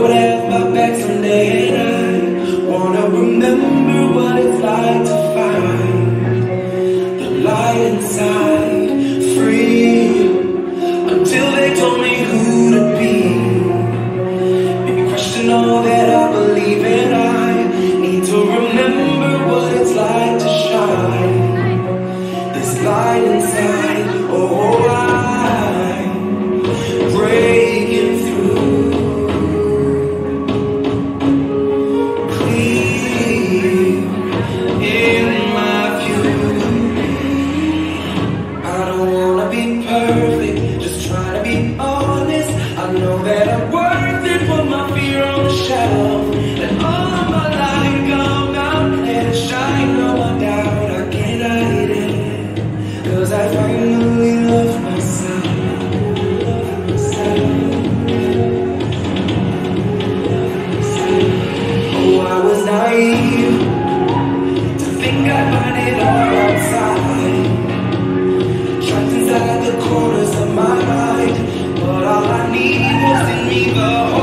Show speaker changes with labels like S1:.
S1: would have my back someday And I wanna remember what it's like to find The light inside, free Until they told me who to be. And all that I believe in. I don't wanna be perfect, just try to be honest. I know that I'm worth it, put my fear on the shelf. Let all my light come out and shine, no one doubt I can't hide it. Cause I finally love myself. Oh, I was naive to think I find it all me the